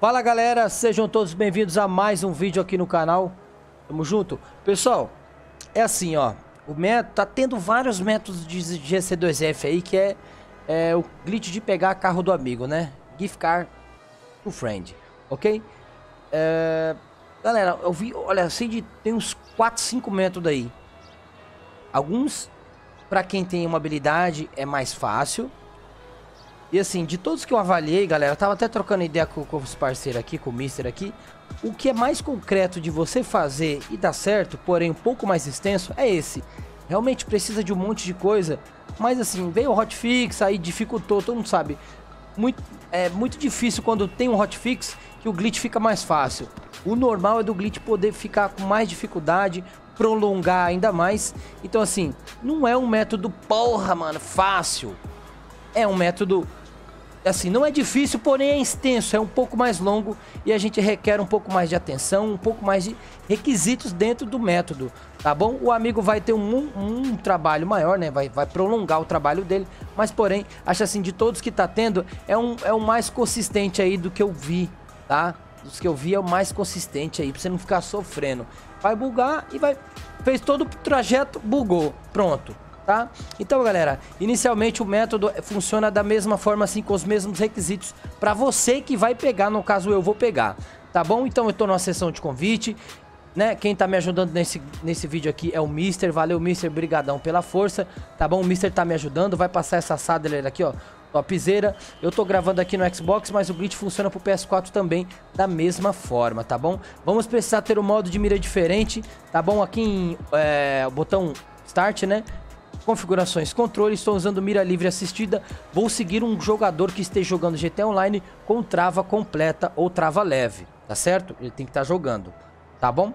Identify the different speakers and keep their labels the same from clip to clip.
Speaker 1: Fala galera, sejam todos bem-vindos a mais um vídeo aqui no canal. Tamo junto. Pessoal, é assim ó, o método, tá tendo vários métodos de GC2F aí que é, é o glitch de pegar carro do amigo, né? Gift car to friend, ok? É, galera, eu vi, olha, sei de, tem uns 4, 5 métodos aí. Alguns, para quem tem uma habilidade, é mais fácil. E assim, de todos que eu avaliei, galera, eu tava até trocando ideia com, com os parceiros aqui, com o Mister aqui. O que é mais concreto de você fazer e dar certo, porém um pouco mais extenso, é esse. Realmente precisa de um monte de coisa, mas assim, veio o hotfix, aí dificultou, todo mundo sabe. Muito, é muito difícil quando tem um hotfix que o glitch fica mais fácil. O normal é do glitch poder ficar com mais dificuldade, prolongar ainda mais. Então assim, não é um método porra, mano, fácil. É um método assim, não é difícil, porém é extenso, é um pouco mais longo e a gente requer um pouco mais de atenção, um pouco mais de requisitos dentro do método, tá bom? O amigo vai ter um, um, trabalho maior, né? Vai, vai prolongar o trabalho dele, mas porém, acho assim, de todos que tá tendo, é, um, é o mais consistente aí do que eu vi, tá? Dos que eu vi é o mais consistente aí, pra você não ficar sofrendo. Vai bugar e vai... Fez todo o trajeto, bugou, pronto tá? Então, galera, inicialmente o método funciona da mesma forma, assim, com os mesmos requisitos para você que vai pegar, no caso eu vou pegar, tá bom? Então eu tô numa sessão de convite, né? Quem tá me ajudando nesse, nesse vídeo aqui é o Mister, valeu Mister, brigadão pela força, tá bom? O Mister tá me ajudando, vai passar essa Sadler aqui, ó, topzera. Eu tô gravando aqui no Xbox, mas o glitch funciona pro PS4 também da mesma forma, tá bom? Vamos precisar ter um modo de mira diferente, tá bom? Aqui em é, botão Start, né? Configurações, controle, estou usando mira livre assistida, vou seguir um jogador que esteja jogando GT Online com trava completa ou trava leve, tá certo? Ele tem que estar tá jogando, tá bom?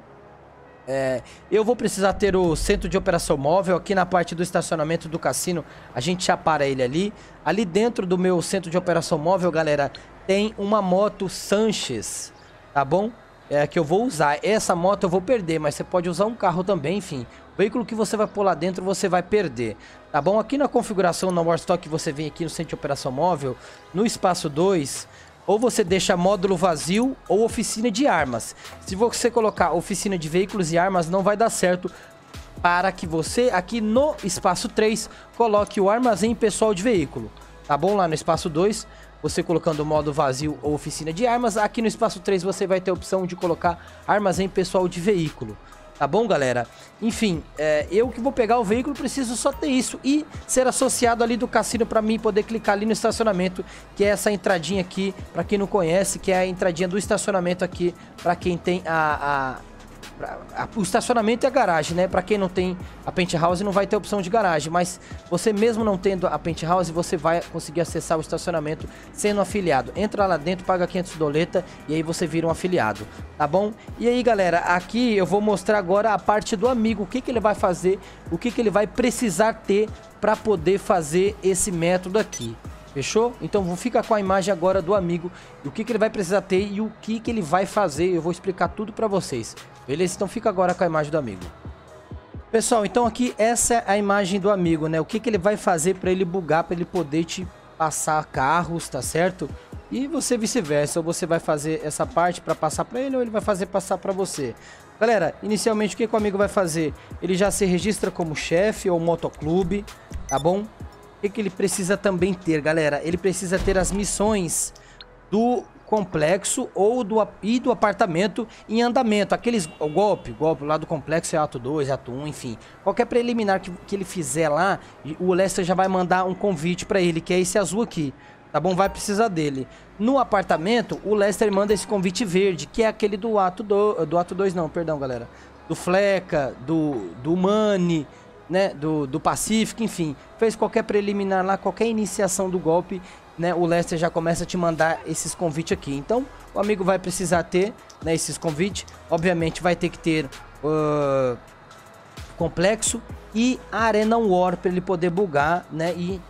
Speaker 1: É, eu vou precisar ter o centro de operação móvel aqui na parte do estacionamento do cassino. A gente já para ele ali. Ali dentro do meu centro de operação móvel, galera, tem uma moto Sanchez, tá bom? É que eu vou usar. Essa moto eu vou perder, mas você pode usar um carro também, enfim. O veículo que você vai lá dentro, você vai perder. Tá bom? Aqui na configuração na Warstock, você vem aqui no centro de operação móvel, no espaço 2, ou você deixa módulo vazio ou oficina de armas. Se você colocar oficina de veículos e armas, não vai dar certo para que você, aqui no espaço 3, coloque o armazém pessoal de veículo. Tá bom? Lá no espaço 2, você colocando o modo vazio ou oficina de armas. Aqui no espaço 3 você vai ter a opção de colocar armazém pessoal de veículo. Tá bom, galera? Enfim, é, eu que vou pegar o veículo preciso só ter isso e ser associado ali do cassino para mim poder clicar ali no estacionamento, que é essa entradinha aqui, para quem não conhece, que é a entradinha do estacionamento aqui, para quem tem a, a o estacionamento e a garagem, né? Para quem não tem a penthouse não vai ter opção de garagem, mas você mesmo não tendo a penthouse, você vai conseguir acessar o estacionamento sendo afiliado. Entra lá dentro, paga 500 doleta e aí você vira um afiliado, tá bom? E aí, galera, aqui eu vou mostrar agora a parte do amigo, o que que ele vai fazer, o que que ele vai precisar ter para poder fazer esse método aqui. Fechou? Então fica com a imagem agora do amigo, o que, que ele vai precisar ter e o que, que ele vai fazer. Eu vou explicar tudo para vocês. Beleza? Então fica agora com a imagem do amigo. Pessoal, então aqui essa é a imagem do amigo, né? O que, que ele vai fazer para ele bugar, para ele poder te passar carros, tá certo? E você vice-versa, ou você vai fazer essa parte para passar para ele ou ele vai fazer passar para você. Galera, inicialmente o que, que o amigo vai fazer? Ele já se registra como chefe ou motoclube, tá bom? que, que ele precisa também ter, galera? Ele precisa ter as missões do complexo ou do, e do apartamento em andamento. Aqueles o golpe, o golpe lá do complexo é ato 2, ato 1, um, enfim. Qualquer preliminar que, que ele fizer lá, o Lester já vai mandar um convite para ele, que é esse azul aqui. Tá bom? Vai precisar dele. No apartamento, o Lester manda esse convite verde, que é aquele do ato 2, do, ato 2 não, perdão, galera. Do Fleca, do, do Money, né, do, do Pacífico, enfim, fez qualquer preliminar lá, qualquer iniciação do golpe, né, o Lester já começa a te mandar esses convites aqui. Então, o amigo vai precisar ter né, esses convites, obviamente vai ter que ter uh, complexo e a Arena War para ele poder bugar, né, e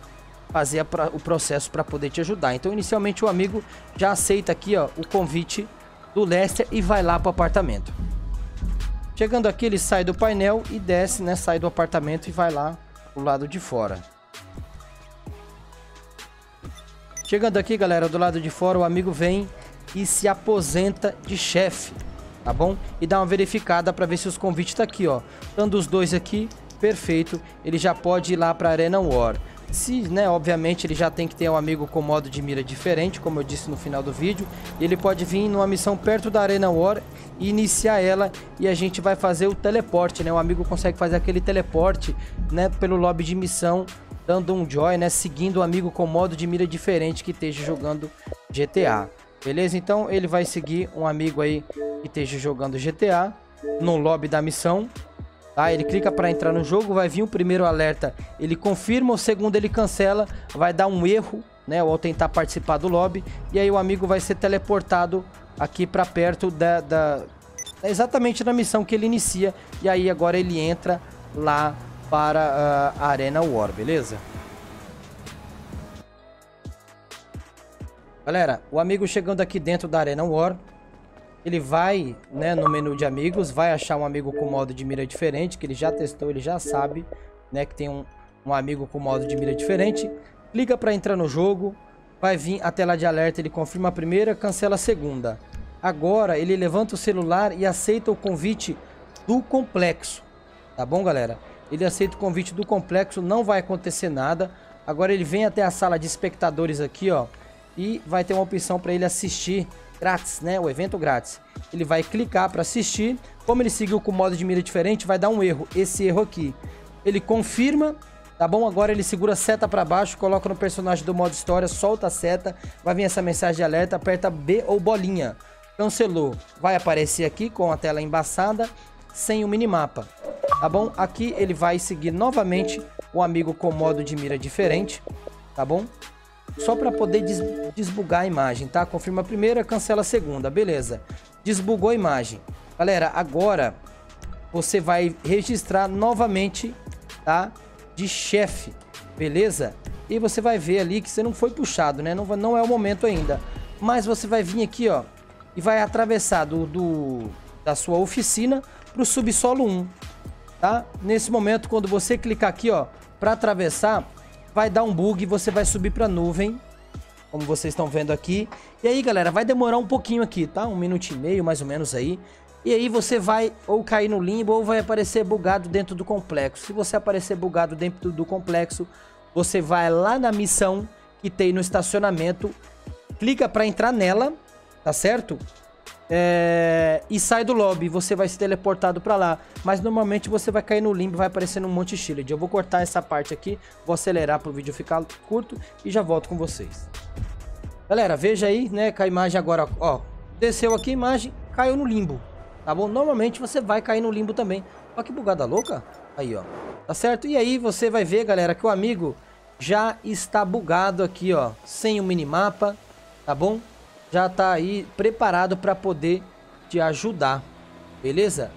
Speaker 1: fazer a, o processo para poder te ajudar. Então, inicialmente o amigo já aceita aqui, ó, o convite do Lester e vai lá para o apartamento. Chegando aqui, ele sai do painel e desce, né? Sai do apartamento e vai lá pro lado de fora. Chegando aqui, galera, do lado de fora, o amigo vem e se aposenta de chefe, tá bom? E dá uma verificada para ver se os convites tá aqui, ó. Dando os dois aqui, perfeito. Ele já pode ir lá para Arena War. Se, né, obviamente ele já tem que ter um amigo com modo de mira diferente, como eu disse no final do vídeo. Ele pode vir numa missão perto da Arena War e iniciar ela e a gente vai fazer o teleporte, né? O amigo consegue fazer aquele teleporte, né, pelo lobby de missão, dando um joy, né, seguindo o amigo com modo de mira diferente que esteja jogando GTA. Beleza? Então ele vai seguir um amigo aí que esteja jogando GTA no lobby da missão Tá? Ele clica para entrar no jogo, vai vir o primeiro alerta, ele confirma, o segundo ele cancela, vai dar um erro, né, ao tentar participar do lobby, e aí o amigo vai ser teleportado aqui para perto da, da exatamente na missão que ele inicia, e aí agora ele entra lá para a Arena War, beleza? Galera, o amigo chegando aqui dentro da Arena War, ele vai né, no menu de amigos, vai achar um amigo com modo de mira diferente, que ele já testou, ele já sabe né, que tem um, um amigo com modo de mira diferente. Clica para entrar no jogo, vai vir a tela de alerta, ele confirma a primeira, cancela a segunda. Agora ele levanta o celular e aceita o convite do complexo. Tá bom, galera? Ele aceita o convite do complexo, não vai acontecer nada. Agora ele vem até a sala de espectadores aqui, ó, e vai ter uma opção para ele assistir grátis, né? O evento grátis. Ele vai clicar para assistir. Como ele seguiu com modo de mira diferente, vai dar um erro. Esse erro aqui. Ele confirma, tá bom? Agora ele segura a seta para baixo, coloca no personagem do modo história, solta a seta, vai vir essa mensagem de alerta, aperta B ou bolinha. Cancelou. Vai aparecer aqui com a tela embaçada, sem o minimapa. Tá bom? Aqui ele vai seguir novamente o amigo com modo de mira diferente, tá bom? só para poder des desbugar a imagem, tá? Confirma a primeira, cancela a segunda, beleza. Desbugou a imagem. Galera, agora você vai registrar novamente, tá? De chefe, beleza? E você vai ver ali que você não foi puxado, né? Não, não é o momento ainda. Mas você vai vir aqui, ó, e vai atravessar do, do da sua oficina para o subsolo 1, tá? Nesse momento, quando você clicar aqui, ó, para atravessar, vai dar um bug e você vai subir pra nuvem, como vocês estão vendo aqui. E aí, galera, vai demorar um pouquinho aqui, tá? Um minuto e meio, mais ou menos aí. E aí você vai ou cair no limbo ou vai aparecer bugado dentro do complexo. Se você aparecer bugado dentro do complexo, você vai lá na missão que tem no estacionamento, clica para entrar nela, tá certo? É, e sai do lobby, você vai ser teleportado para lá. Mas normalmente você vai cair no limbo, vai aparecer um monte de shield. Eu vou cortar essa parte aqui, vou acelerar para o vídeo ficar curto e já volto com vocês. Galera, veja aí, né, com a imagem agora, ó, desceu aqui a imagem, caiu no limbo, tá bom? Normalmente você vai cair no limbo também. Olha que bugada louca. Aí, ó, tá certo? E aí você vai ver, galera, que o amigo já está bugado aqui, ó, sem o minimapa, tá bom? Já tá aí preparado para poder te ajudar, beleza?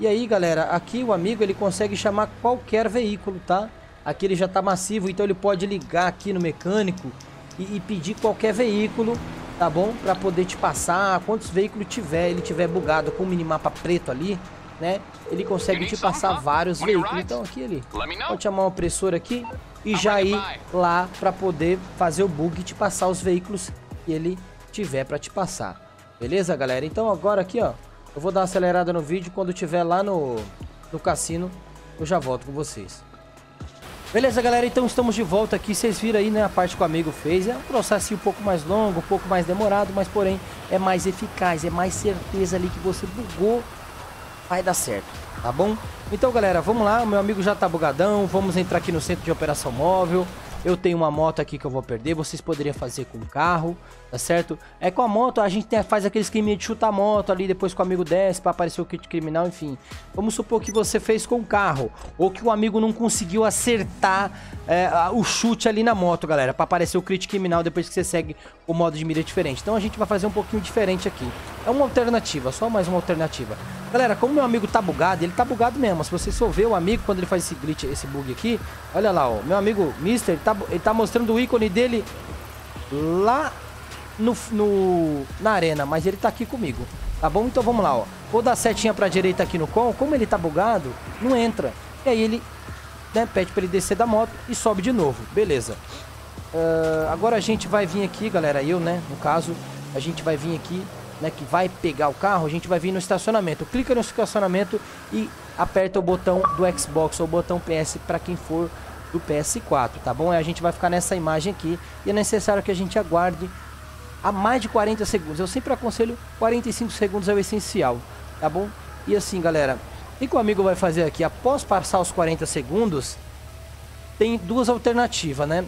Speaker 1: E aí, galera, aqui o amigo ele consegue chamar qualquer veículo, tá? Aqui ele já tá massivo, então ele pode ligar aqui no mecânico e, e pedir qualquer veículo, tá bom? Para poder te passar, quantos veículos tiver, ele tiver bugado com o minimapa preto ali, né? Ele consegue te passar vários veículos. Então aqui ele pode chamar um opressor aqui e já ir lá para poder fazer o bug e te passar os veículos que ele tiver para te passar. Beleza, galera? Então agora aqui, ó, eu vou dar uma acelerada no vídeo. Quando tiver lá no, no cassino, eu já volto com vocês. Beleza, galera? Então estamos de volta aqui. Vocês viram aí, né, a parte que o amigo fez. É um processo um pouco mais longo, um pouco mais demorado, mas porém é mais eficaz, é mais certeza ali que você bugou, vai dar certo, tá bom? Então, galera, vamos lá. O meu amigo já tá bugadão. Vamos entrar aqui no centro de operação móvel. Eu tenho uma moto aqui que eu vou perder, vocês poderiam fazer com carro, tá certo? É com a moto, a gente faz aqueles esqueminha de chutar a moto ali, depois que o amigo desce para aparecer o kit criminal, enfim. Vamos supor que você fez com o carro, ou que o amigo não conseguiu acertar é, o chute ali na moto, galera, para aparecer o crit criminal depois que você segue o modo de mira diferente. Então a gente vai fazer um pouquinho diferente aqui. É uma alternativa, só mais uma alternativa. Galera, como meu amigo tá bugado, ele tá bugado mesmo. Se você só ver o amigo quando ele faz esse glitch, esse bug aqui, olha lá, ó. Meu amigo Mister, ele tá, ele tá mostrando o ícone dele lá no, no, na arena, mas ele tá aqui comigo. Tá bom? Então vamos lá, ó. Vou dar setinha pra direita aqui no com. Como ele tá bugado, não entra. E aí ele né, pede pra ele descer da moto e sobe de novo. Beleza. Uh, agora a gente vai vir aqui, galera, eu, né, no caso, a gente vai vir aqui, né, que vai pegar o carro, a gente vai vir no estacionamento. Clica no estacionamento e aperta o botão do Xbox ou o botão PS para quem for do PS4, tá bom? A gente vai ficar nessa imagem aqui e é necessário que a gente aguarde a mais de 40 segundos. Eu sempre aconselho 45 segundos é o essencial, tá bom? E assim, galera, o que o amigo vai fazer aqui? Após passar os 40 segundos, tem duas alternativas, né?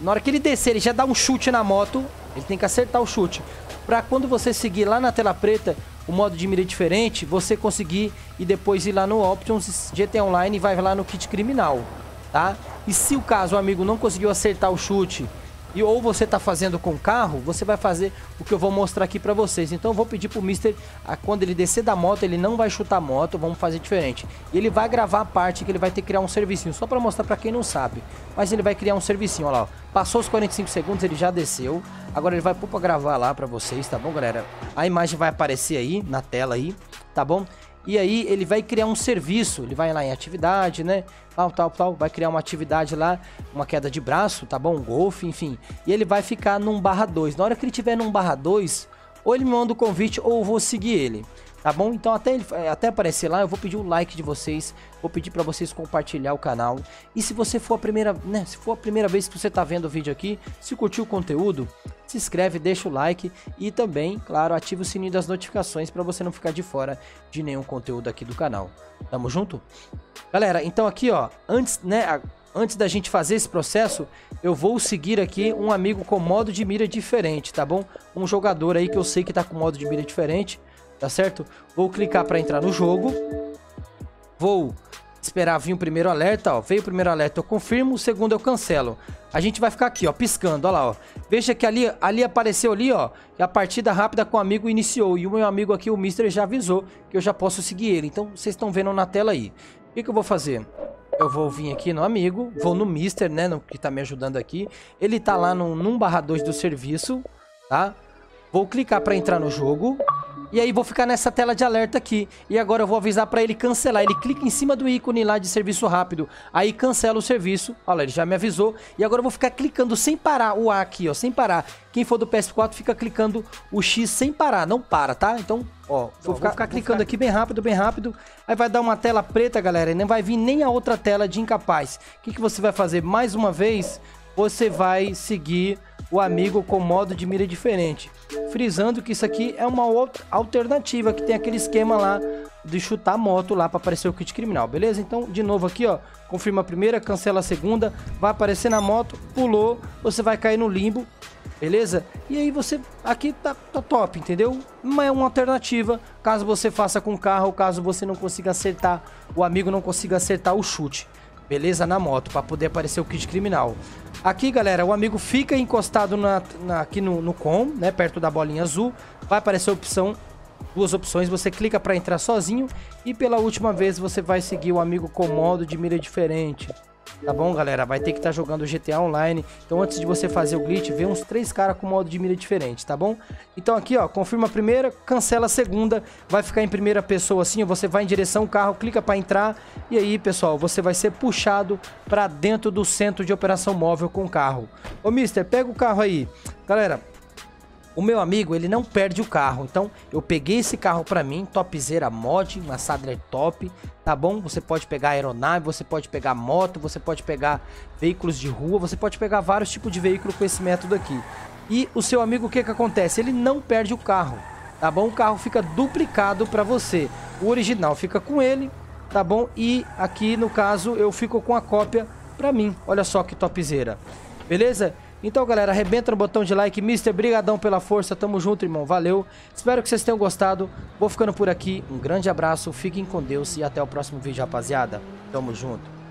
Speaker 1: Na hora que ele descer, ele já dá um chute na moto, ele tem que acertar o chute. Pra quando você seguir lá na tela preta, o modo de mira diferente, você conseguir e depois ir lá no Options GT Online e vai lá no kit criminal, tá? E se o caso o amigo não conseguiu acertar o chute e ou você está fazendo com o carro, você vai fazer o que eu vou mostrar aqui para vocês. Então eu vou pedir pro Mister, a, quando ele descer da moto, ele não vai chutar a moto, vamos fazer diferente. E ele vai gravar a parte que ele vai ter que criar um servicinho, só para mostrar para quem não sabe. Mas ele vai criar um servicinho, olha lá, ó. Passou os 45 segundos, ele já desceu. Agora ele vai pôr para gravar lá para vocês, tá bom, galera? A imagem vai aparecer aí, na tela aí, tá bom? E aí ele vai criar um serviço, ele vai lá em atividade, né? Tal, tal, tal, vai criar uma atividade lá, uma queda de braço, tá bom? Um golfe, enfim. E ele vai ficar num barra 2. Na hora que ele tiver num barra 2, ou ele me manda o convite ou eu vou seguir ele. Tá bom? Então até, ele, é, até aparecer lá, eu vou pedir o like de vocês, vou pedir para vocês compartilhar o canal. E se você for a primeira, né, se for a primeira vez que você tá vendo o vídeo aqui, se curtiu o conteúdo, se inscreve, deixa o like e também, claro, ativa o sininho das notificações para você não ficar de fora de nenhum conteúdo aqui do canal. Tamo junto? Galera, então aqui, ó, antes, né, antes da gente fazer esse processo, eu vou seguir aqui um amigo com modo de mira diferente, tá bom? Um jogador aí que eu sei que tá com modo de mira diferente tá certo? Vou clicar para entrar no jogo. Vou esperar vir o primeiro alerta, ó. Veio o primeiro alerta, eu confirmo, o segundo eu cancelo. A gente vai ficar aqui, ó, piscando, ó lá, ó. Veja que ali, ali apareceu ali, ó, que a partida rápida com o amigo iniciou. E o meu amigo aqui, o Mister, já avisou que eu já posso seguir ele. Então, vocês estão vendo na tela aí. O que, que eu vou fazer? Eu vou vir aqui no amigo, vou no Mister, né, no, que tá me ajudando aqui. Ele tá lá no, num barra 2 do serviço, tá? Vou clicar para entrar no jogo. E aí vou ficar nessa tela de alerta aqui. E agora eu vou avisar para ele cancelar. Ele clica em cima do ícone lá de serviço rápido. Aí cancela o serviço. Olha, ele já me avisou. E agora eu vou ficar clicando sem parar o A aqui, ó. Sem parar. Quem for do PS4 fica clicando o X sem parar. Não para, tá? Então, ó. Vou, ficar, vou ficar clicando ficar... aqui bem rápido, bem rápido. Aí vai dar uma tela preta, galera. E não vai vir nem a outra tela de incapaz. O que, que você vai fazer? Mais uma vez, você vai seguir o amigo com modo de mira diferente. Frisando que isso aqui é uma alternativa, que tem aquele esquema lá de chutar moto lá para aparecer o kit criminal, beleza? Então, de novo aqui, ó, confirma a primeira, cancela a segunda, vai aparecer na moto, pulou, você vai cair no limbo, beleza? E aí você, aqui tá, tá top, entendeu? Mas é uma alternativa, caso você faça com carro, caso você não consiga acertar, o amigo não consiga acertar o chute beleza? Na moto, para poder aparecer o kit criminal. Aqui, galera, o amigo fica encostado na, na, aqui no, no com, né? Perto da bolinha azul. Vai aparecer a opção, duas opções. Você clica para entrar sozinho e pela última vez você vai seguir o amigo com modo de mira diferente. Tá bom, galera? Vai ter que estar tá jogando GTA Online. Então, antes de você fazer o glitch, vê uns três caras com modo de mira diferente, tá bom? Então, aqui, ó, confirma a primeira, cancela a segunda. Vai ficar em primeira pessoa assim, você vai em direção ao carro, clica para entrar. E aí, pessoal, você vai ser puxado para dentro do centro de operação móvel com o carro. Ô, mister, pega o carro aí. Galera, o meu amigo, ele não perde o carro. Então, eu peguei esse carro para mim, topzera mod, uma Sadler top, tá bom? Você pode pegar aeronave, você pode pegar moto, você pode pegar veículos de rua, você pode pegar vários tipos de veículo com esse método aqui. E o seu amigo, o que que acontece? Ele não perde o carro, tá bom? O carro fica duplicado para você. O original fica com ele, tá bom? E aqui, no caso, eu fico com a cópia para mim. Olha só que topzera. Beleza? Então, galera, arrebenta no botão de like. Mister, brigadão pela força. Tamo junto, irmão. Valeu. Espero que vocês tenham gostado. Vou ficando por aqui. Um grande abraço. Fiquem com Deus e até o próximo vídeo, rapaziada. Tamo junto.